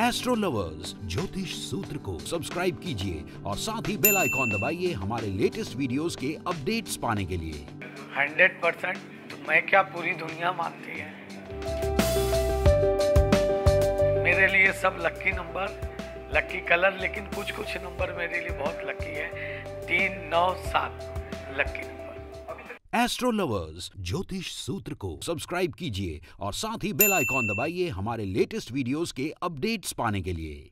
Astro lovers ज्योतिष सूत्र को सब्सक्राइब कीजिए और साथ ही बेल आइकॉन दबाइए हमारे लेटेस्ट वीडियोस के अपडेट्स पाने के लिए। हंड्रेड परसेंट, मैं क्या पूरी दुनिया मानती है? मेरे लिए सब लक्की नंबर लक्की कलर लेकिन कुछ कुछ नंबर मेरे लिए बहुत लक्की है। तीन, नौ, सात नंबर एस्ट्रो लवर्स ज्योतिष सूत्र को सब्सक्राइब कीजिए और साथ ही बेल आइकॉन दबाइए हमारे लेटेस्ट वीडियोस के अपडेट्स पाने के लिए।